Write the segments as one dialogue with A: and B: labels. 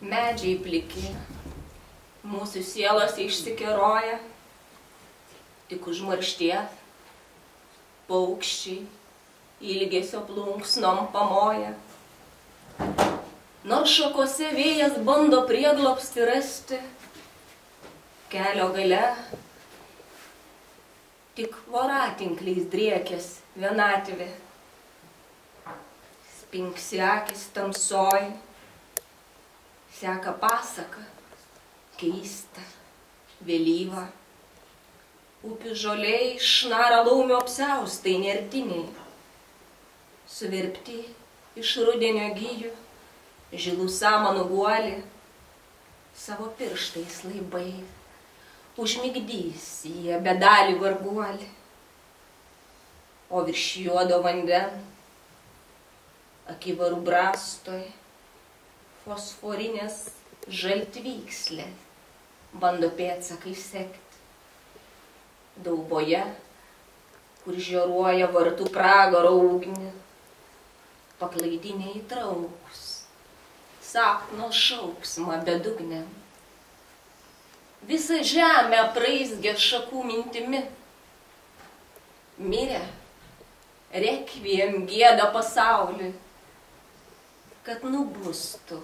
A: medžiai pliki, mūsų sielos išsikeroja, tik užmaršties, paukščiai, ilgesio plunksnom pamoja. Nors šakose vėjas bando prieglopsti rasti, kelio gale tik voratinkliais driekės vienatvė. Spinksi akis tamsoj, seka pasaka, keista, vėlyva. Upių žoliai šnara laumio apsiaustai nertiniai, suvirpti iš rudenio gyjų, žilų samanų guolį, savo pirštais laibai, užmigdys jie bedalį varguolį, o virš juodo vanden, akivarų brastoj, fosforinės žaltvykslė, bando pėtsakai sekti. Dauboje, kur žioruoja vartų pragaro ugnį, paklaidiniai traukus, sapno šauksmą bedugnėm. Visa žemė praizgė šakų mintimi. Mirė, rekviem gėda pasauliui, kad nubustų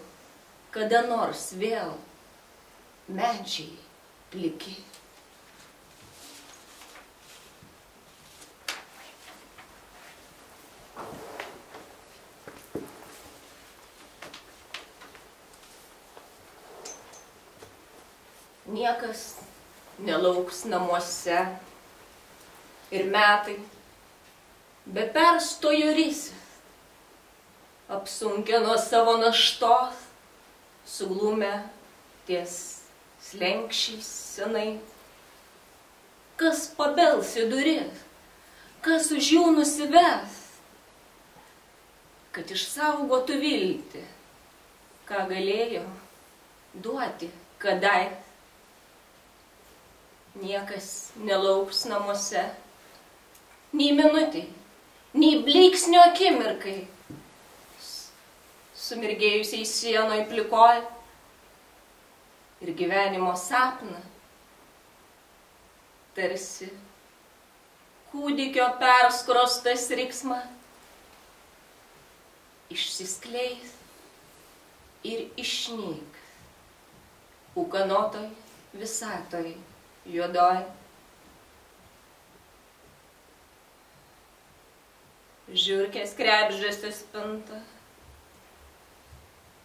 A: kada nors vėl medžiai pliki. Niekas nelauks namuose ir metai be perstojo rysis apsunkino savo naštos, suglumę ties slenkščiais senai. Kas pabels į duris, kas už jų nusives, kad išsaugotų viltį, ką galėjo duoti? Kadai. Niekas nelauks namuose, nei minutį, nei blyksnio akimirkai sumirgėjusiai sienoj plikoj ir gyvenimo sapną, tarsi kūdikio perskrostas riksma išsiskleis ir išnyk ūkanotoj visatoj juodoj. Žiūrkės krebždžiasi spinta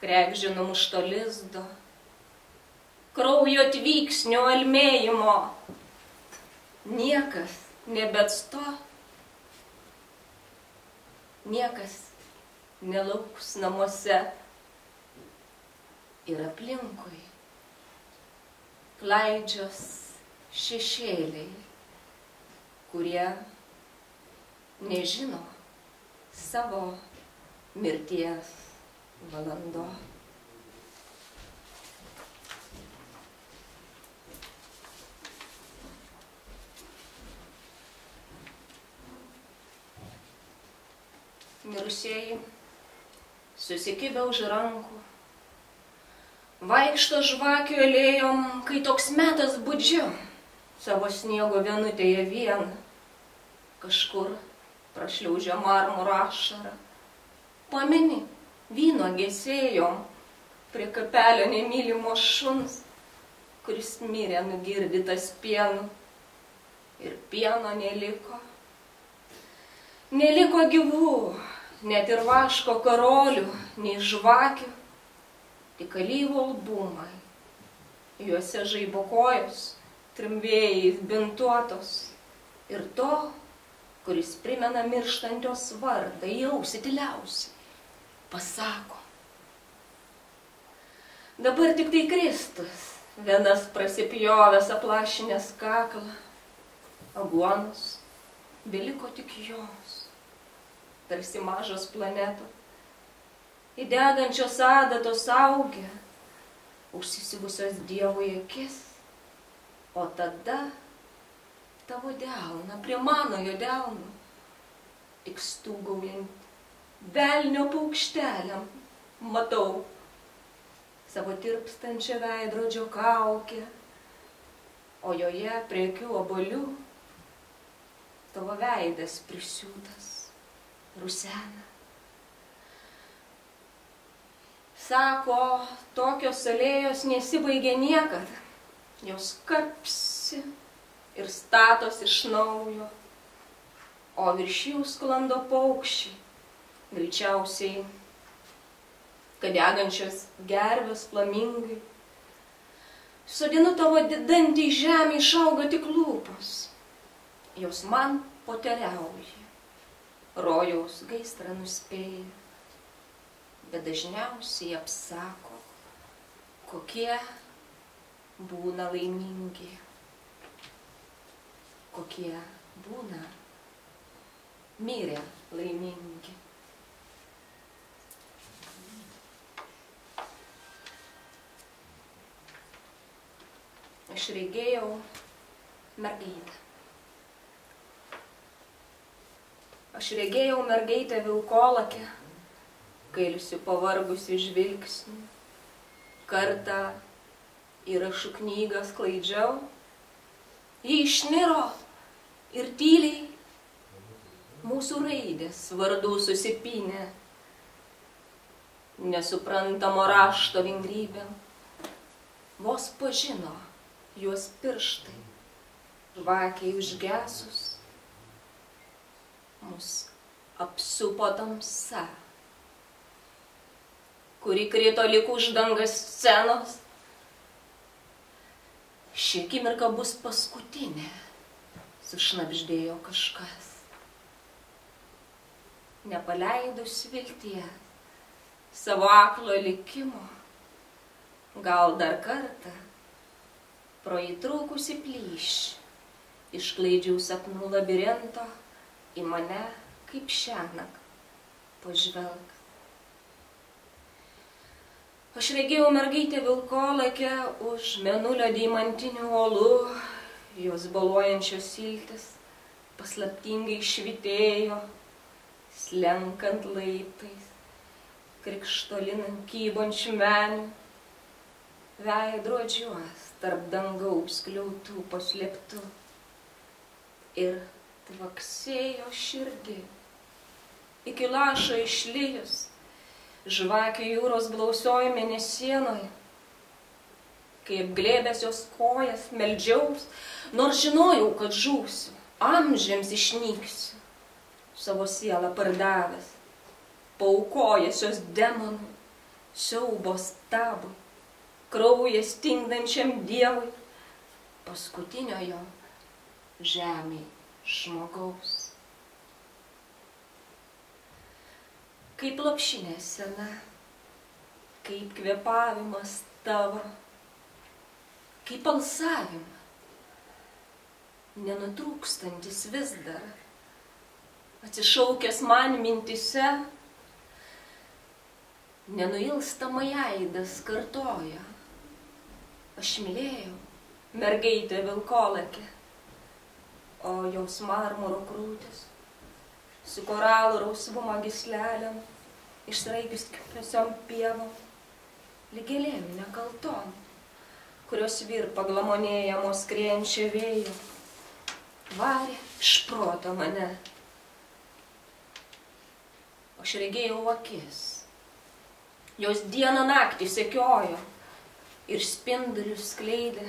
A: krekžė numušto lizdo, kraujo atvyksnio almėjimo. Niekas nebetsto, niekas nelauks namuose ir aplinkui. Klaidžios šešėliai, kurie nežino savo mirties valando. Mirusieji susikibę už rankų, vaikšto žvakių alėjom, kai toks metas budžiu, savo sniego vienutėje vien, kažkur prašliaužia marmuro ašarą. Pamini, vyno gesėjom prie kapelio nemylimo šuns, kuris mirė nugirdytas pienu ir pieno neliko. Neliko gyvų, net ir vaško karolių, nei žvakių, tik alyvų albumai. Juose žaibo kojos, trimvėjais bintuotos ir to, kuris primena mirštantios vardą, jausi tyliausiai pasako. Dabar tik tai Kristus, vienas prasipjovęs aplašinės kaklą, aguonas, beliko tik jos, tarsi mažos planetos, įdegančios adatos augę, užsisivusios Dievui akis, o tada tavo delną, prie mano jo delno, tik stūgaujant velnio paukšteliam. Matau savo tirpstančią veidrodžio kaukę, o joje prie akių obolių tavo veidas prisiūtas, rusena. Sako, tokios alėjos nesibaigia niekada, jos karpsi ir statos iš naujo, o virš jų sklando paukščiai, greičiausiai, kad degančios gervės flamingai. Sodinu tavo dantį į žemę, išauga tik lūpos, jos man poteriauja, rojaus gaistrą nuspėja, bet dažniausiai apsako, kokie būna laimingi, kokie būna mirė laimingi. Aš regėjau mergaitę. Aš regėjau mergaitę Vilkolakę, kailsiu pavargusi žvilgsnių. Kartą įrašų knygą sklaidžiau, ji išniro ir tyliai mūsų raidės vardų susipinė, nesuprantamo rašto vingrybė, vos pažino juos pirštai, žvakiai užgesus, mus apsupo tamsa, kuri krito lik uždangas scenos. Ši akimirka bus paskutinė, sušnapždėjo kažkas. Nepaleidus viltie savo aklo likimo, gal dar kartą pro įtrūkusi plyšį, išklaidžiau sapnų labirinto į mane kaip šiąnak pažvelg. Aš regėjau mergaitę vilkolakę už menulio deimantinių olų, jos baluojančios siltis paslaptingai švitėjo, slenkant laiptais, krikštolinant kybančių menių, veidrodžiuos tarp dangaus kliautų paslėptų. Ir tvaksėjo širdį. Iki lašo išlyjus, žvakių jūros blausioj mėnesienoje, kai apglėbęs jos kojas meldžiaus, nors žinojau, kad žūsiu, amžiams išnyksiu, savo sielą pardavęs, paukojęs jos demonų, siaubo stabui kraują stingdančiam Dievui, paskutinio jo žemė žmogaus. Kaip lopšinė sena, kaip kvepavimas tavo, kaip alsavimą, nenutrūkstantis vis dar, atsišaukęs man mintise, nenuilstamai aidas kartoja Aš mylėjau mergaitę Vilkolakį, o jos marmuro krūtis su koralų rausvumo gislelėm, išsraigis kipiosiom pievom, lygelėm nekaltom, kurios virpa glamonėjamos skrienčio vėjo, varė iš proto mane. Aš regėjau akis, jos dieną naktį sekiojo, ir spindulius skleidė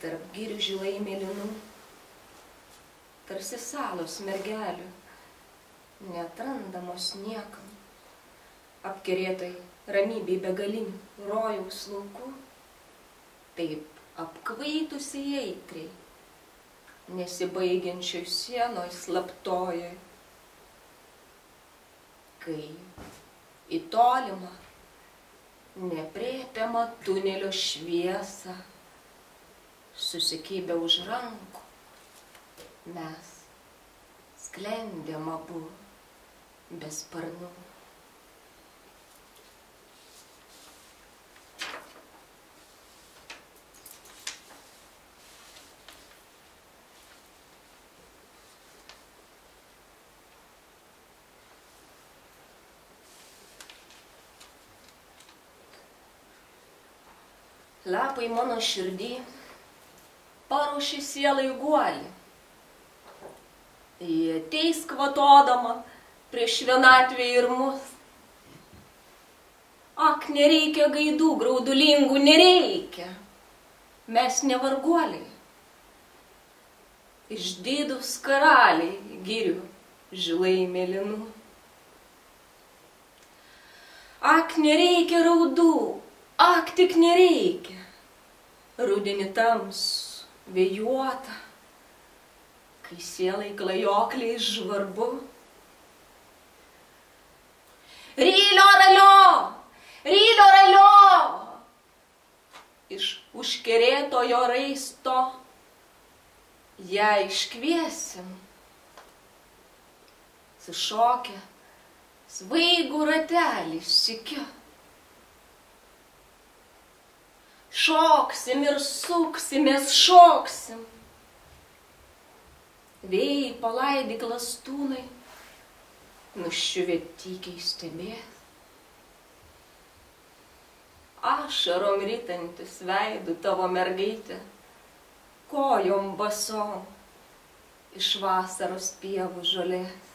A: tarp girių žilai mėlynų, tarsi salos mergelių, netrandamos niekam, apkerėtai ramybei begalinių rojaus laukų, taip apkvaitusiai eitriai, nesibaigiančioj sienoj slaptojoj, kai į tolimą nepriepiamą tunelio šviesą, susikybę už rankų, mes sklendėm abu be sparnų. Lapai mano širdį paruošė sielai guolį. Jie ateis kvatodama prieš vienatvę ir mus. Ak, nereikia gaidų, graudulingų, nereikia. Mes nevarguoliai. Išdydus karaliai girių žilai mėlynų. Ak, nereikia raudų, ak, tik nereikia. Rudinį tams vėjuota, kai sielai klajokliai žvarbu. Rylio ralio, rylio ralio, iš užkerėtojo raisto ją iškviesim. Sušokę, svaigų ratelį sikiu. Šoksim ir suksimės, šoksim. Vėjai palaidi klastūnai, nuščiuvė tykiai stebės. Ašarom rytantis veidų tavo mergaitė, kojom basom iš vasaros pievų žolės.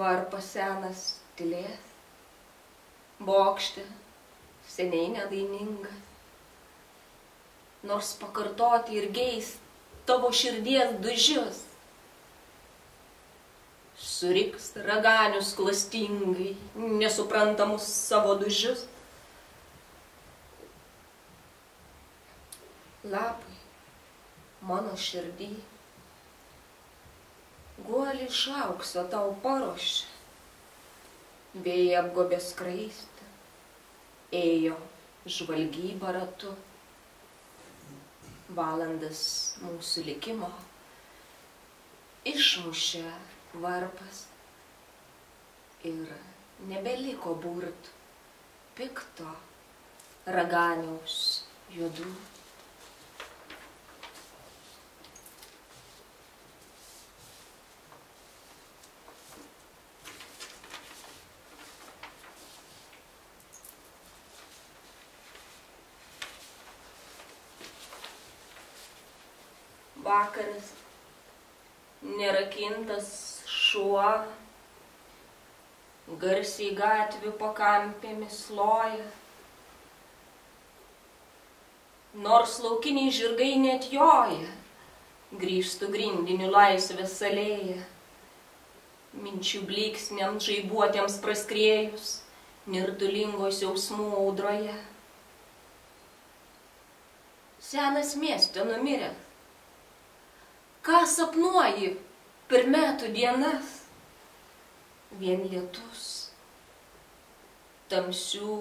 A: Varpas senas tylės, bokštė seniai nedainingas. Nors pakartoti ir geis tavo širdies dužius. Suriks raganius klastingai, nesuprantamus savo dužius. Lapai, mano širdį, guolį šauksio tau paruošė, vėjai apgobė skraistę, ėjo žvalgyba ratu, valandas mūsų likimo, išmušė varpas ir nebeliko burt pikto raganiaus juodų. Šuo, garsiai gatvių pakampėmis loja. Nors laukiniai žirgai net joja, grįžtų grindinių laisvės salėje. Minčių bliksniam žaibuotėms praskriejus, nirdulingos jausmų audroje. Senas miestė numiręs, ką sapnuoji per metų dienas? Vien lietus, tamsių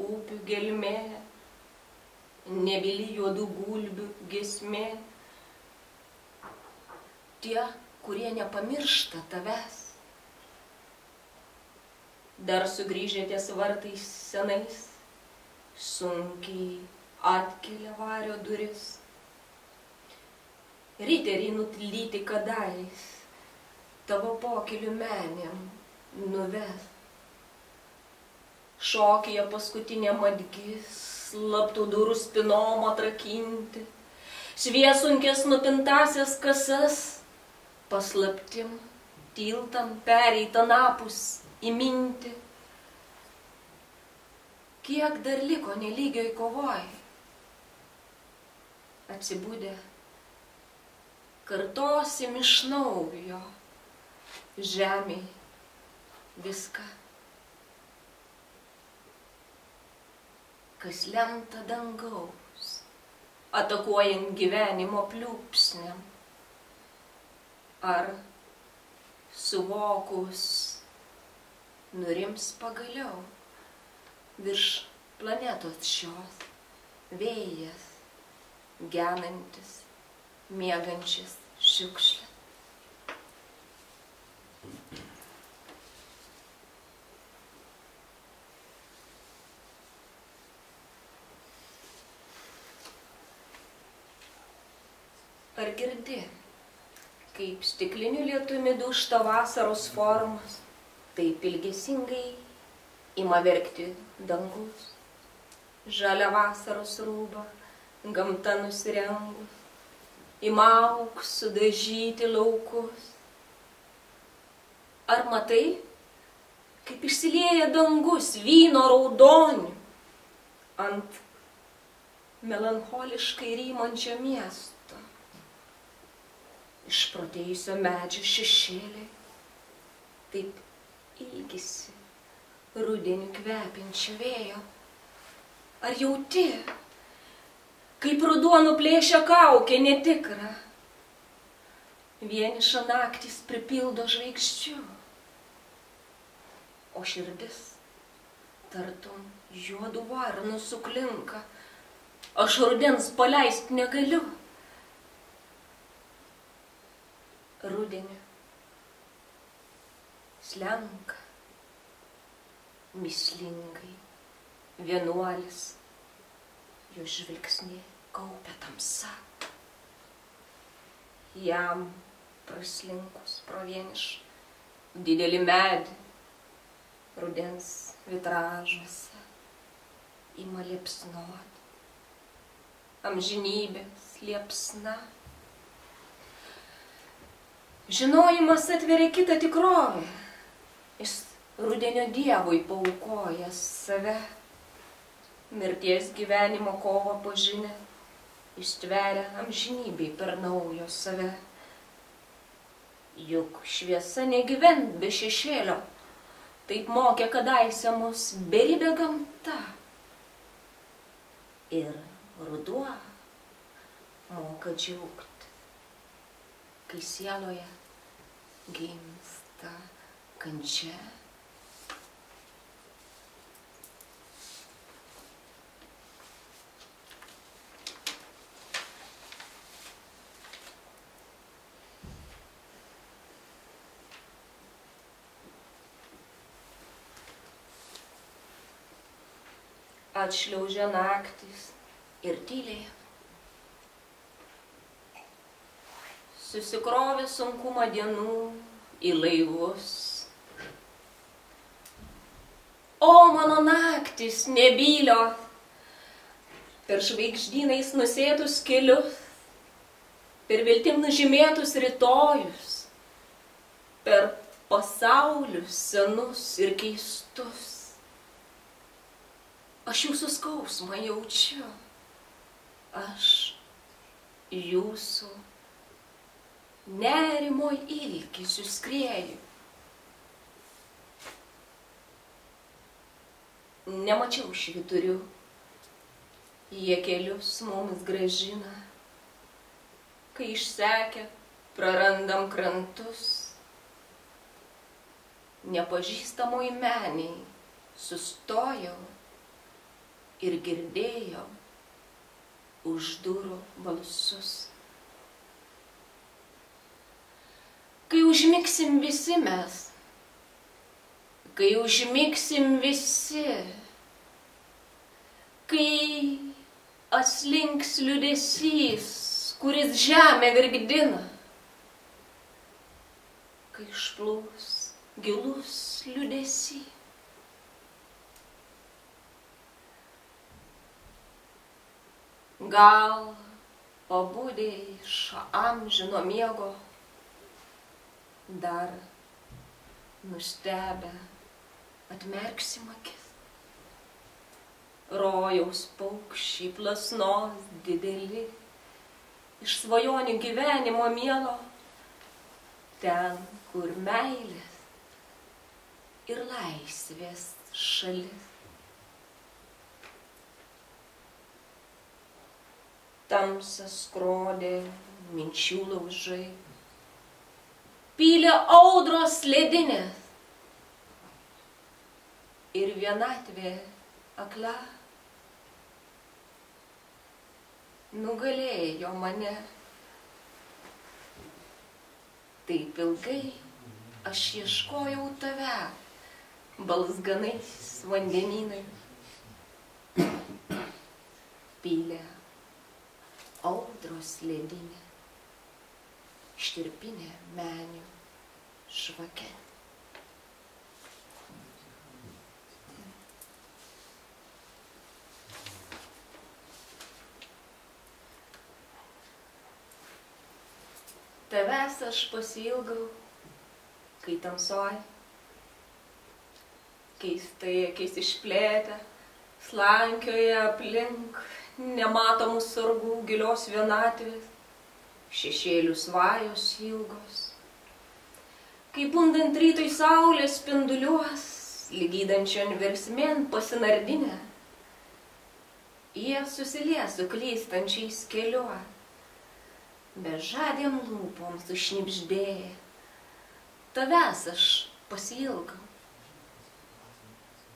A: upių gelmė, nebili juodų gulbių gesmė. Tie, kurie nepamiršta tavęs, dar sugrįžę ties vartais senais, sunkiai atkelia vario duris riteriai nutlyti kadais, tavo pokelių menėm nuves. Šokyje paskutinė madgis, slaptų durų spinom atrakinti, šviesunkės nupintasias kasas, paslaptim, tiltam pereitą napus įminti. Kiek dar liko nelygioj kovoj? Atsibūdė kartosim iš naujo žemiai viską, kas lemta dangaus, atakuojant gyvenimo pliūpsniam. Ar suvokus nurims pagaliau virš planetos šios vėjas genantis miegančias šiukšlę. Ar girdi, kaip stiklinių lietumi dušta vasaros formos, taip ilgesingai ima verkti dangus? žalia vasaros rūba, gamta nusirengus, įmauk sudažyti laukus. Ar matai, kaip išsilieja dangus vyno raudonių ant melancholiškai rymančio miesto? Išprotėjusio medžio šešėliai taip ilgisi rudeniu kvepinčio vėjo. Ar jauti, kaip ruduo nuplėšia kaukę netikrą? Vieniša naktis pripildo žvaigždžių, o širdis tartum juodų varnų suklinka, aš rudens paleist negaliu. Rudenį slenka mislingai vienuolis, jo žvilgsnį kaupia tamsa. Jam praslinkus pro vieniš didelį medį rudens vitražuose ima liepsnuot. Amžinybės liepsna. Žinojimas atveria kitą tikrovę. Jis rudenio dievui paukoja save. Mirties gyvenimo kovo pažinę ištveria amžinybei per naujo save. Juk šviesa negyvent be šešėlio, taip mokė kadaise mus beribė gamta. Ir ruduo moka džiaugti, kai sieloje gimsta kančia. atšliaužia naktis ir tyliai. Susikrovė sunkumą dienų į laivus. O mano naktis nebylio, per žvaigždynais nusėtus kelius, per viltim nužymėtus rytojus, per pasaulius senus ir keistus. Aš jūsų skausmą jaučiu. Aš jūsų nerimo ilgį suskrieju. Nemačiau šviturių, jie kelius mums gražina, kai išsekę prarandam krantus. Nepažįstamoj meniai sustojau ir girdėjo už durų balsus. Kai užmigsim visi mes, kai užmigsim visi, kai aslinks liudesys, kuris žemę virgdina, kai išplūs gilus liudesys. Gal pabūdė iš amžino miego, dar nustebę atmerksim akis. Rojaus paukščiai plasnos dideli, iš svajonių gyvenimo mielo, ten, kur meilės ir laisvės šalis. tamsą skrodė minčių laužai. Pylė audros ledinės ir vienatvė akla nugalėjo mane. Taip ilgai aš ieškojau tave, balsganais vandeninai. Pylė audros ledinė, štirpinė menių švake. Tavęs aš pasilgau, kai tamsoj, keistai akis išplėtę, slankioje aplink nematomų sargų gilios vienatvės, šešėlių svajos ilgos. Kaip bundant rytoj saulės spinduliuos, lygydančion versmėn pasinardinę, jie susilies su klystančiais keliuo, bežadėm lūpom sušnipždėję, tavęs aš pasilgau.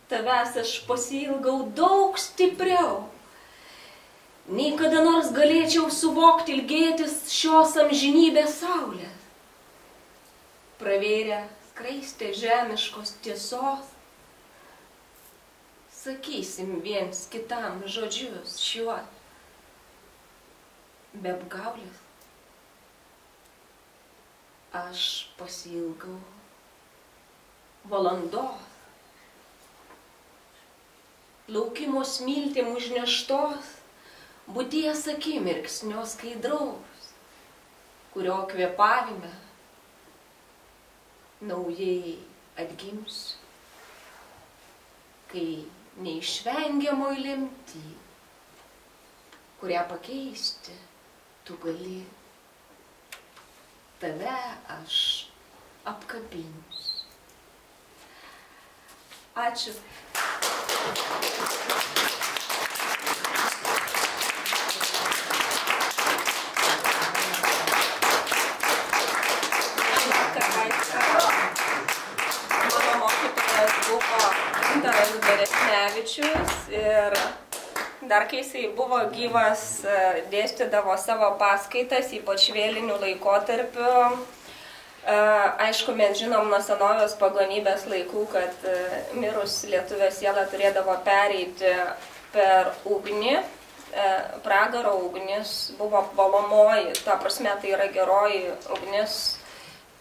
A: Tavęs aš pasilgau daug stipriau, nei kada nors galėčiau suvokti ilgėtis šios amžinybės saulės. Pravėrę skraistė žemiškos tiesos, sakysim viens kitam žodžius šiuo be apgaulės. Aš pasilgau valandos, laukimo smiltim užneštos, būties akimirksnio skaidraus, kurio kvepavime naujai atgimsiu, kai neišvengiamoj lemty, kurią pakeisti tu gali. Tave aš apkabinsiu. Ačiū. Beresnevičius ir dar kai jisai buvo gyvas, e, dėstydavo savo paskaitas, ypač vėlinių laikotarpiu. E, Aišku, mes žinom nuo senovės pagonybės laikų, kad e, mirus lietuvės siela turėdavo pereiti per ugnį. Pragaro ugnis buvo valomoji, ta prasme tai yra geroji ugnis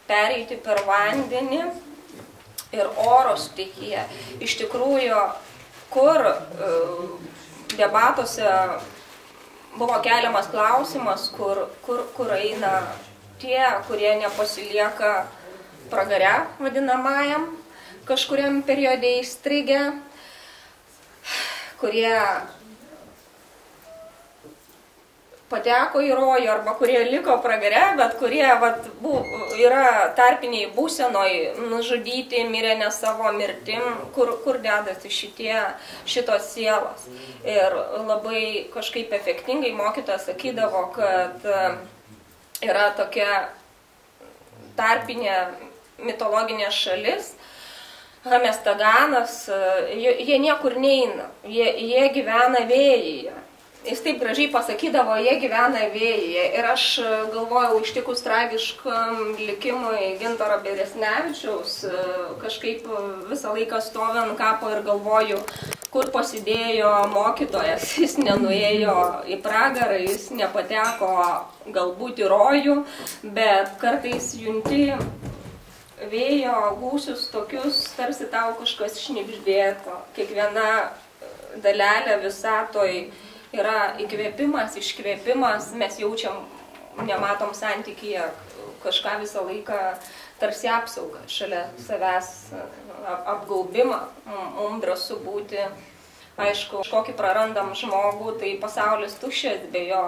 A: pereiti per vandenį ir oro stichiją. Iš tikrųjų, kur e, debatuose buvo keliamas klausimas, kur, kur, kur eina tie, kurie nepasilieka pragare vadinamajam, kažkuriam periode įstrigę, kurie pateko į rojų arba kurie liko pragare, bet kurie vat, bu, yra tarpiniai būsenoj nužudyti, mirė ne savo mirtim, kur, kur dedasi šitie, šitos sielos. Ir labai kažkaip efektingai mokytas sakydavo, kad e, yra tokia tarpinė mitologinė šalis, Hamestaganas, jie, jie niekur neina, jie, jie gyvena vėjyje. Jis taip gražiai pasakydavo, jie gyvena vėjyje. Ir aš galvojau, ištikus tragiškam likimui Gintaro Beresnevičiaus, kažkaip visą laiką stoviu ant kapo ir galvoju, kur pasidėjo mokytojas. Jis nenuėjo į pragarą, jis nepateko galbūt į rojų, bet kartais junti vėjo gūsius tokius, tarsi tau kažkas šnipždėto. Kiekviena dalelė visatoj yra įkvėpimas, iškvėpimas, mes jaučiam, nematom santykyje kažką visą laiką tarsi apsaugą šalia savęs apgaubimą, mums drąsu būti. Aišku, kokį prarandam žmogų, tai pasaulis tuščias be jo.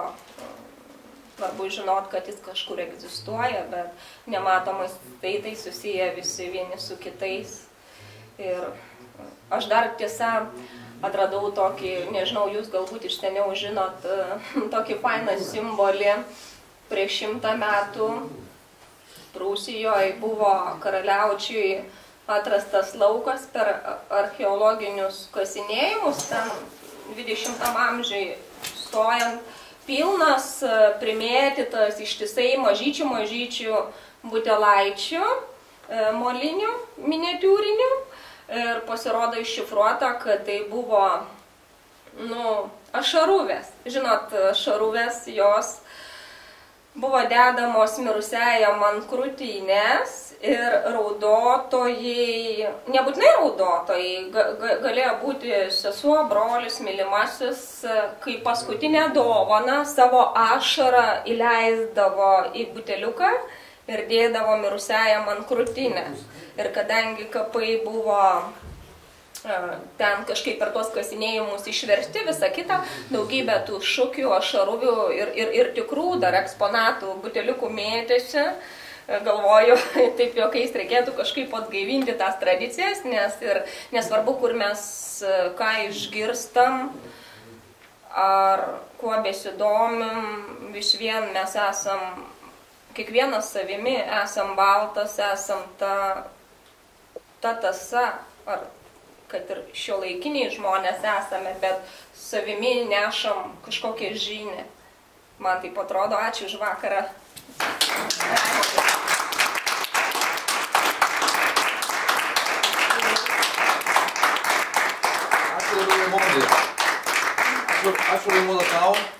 A: Svarbu žinot, kad jis kažkur egzistuoja, bet nematomais tai tai susiję visi vieni su kitais. Ir aš dar tiesa atradau tokį, nežinau, jūs galbūt iš seniau žinot, tokį fainą simbolį. Prieš šimtą metų Prūsijoje buvo karaliaučiui atrastas laukas per archeologinius kasinėjimus, ten 20 amžiai stojant, pilnas, primėtytas ištisai mažyčių mažyčių butelaičių, molinių, miniatiūrinių ir pasirodo iššifruota, kad tai buvo, nu, ašaruvės. Žinot, ašaruvės jos buvo dedamos mirusiajam ant krūtinės ir raudotojai, nebūtinai raudotojai, ga, ga, galėjo būti sesuo, brolis, mylimasis, kai paskutinę dovaną savo ašarą įleisdavo į buteliuką ir dėdavo mirusiajam ant krūtinę. Ir kadangi kapai buvo e, ten kažkaip per tuos kasinėjimus išversti, visą kitą, daugybę tų šukių, ašaruvių ir, ir, ir tikrų dar eksponatų buteliukų mėtėsi. E, galvoju, taip jokiais reikėtų kažkaip atgaivinti tas tradicijas, nes ir nesvarbu, kur mes e, ką išgirstam, ar kuo besidomim, vis vien mes esam kiekvienas savimi esam baltas, esam ta, ta tasa, ar kad ir šio laikiniai žmonės esame, bet savimi nešam kažkokią žinę. Man tai atrodo, ačiū už vakarą.
B: Ačiū Raimondai. Ačiū Raimonda tau.